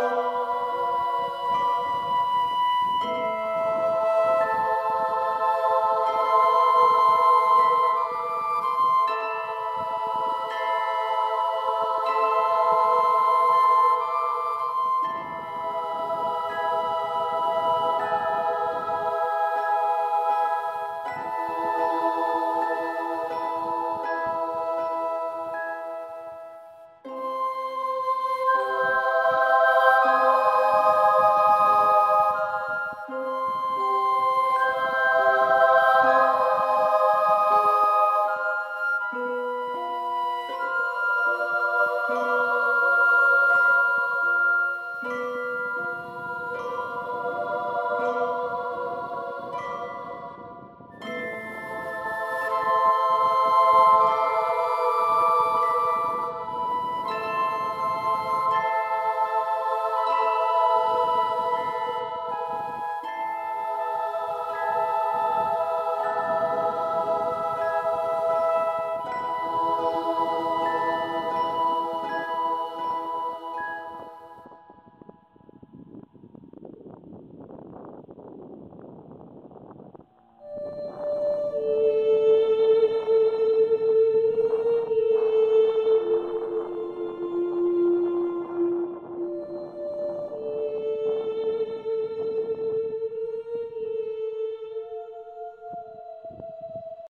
Oh.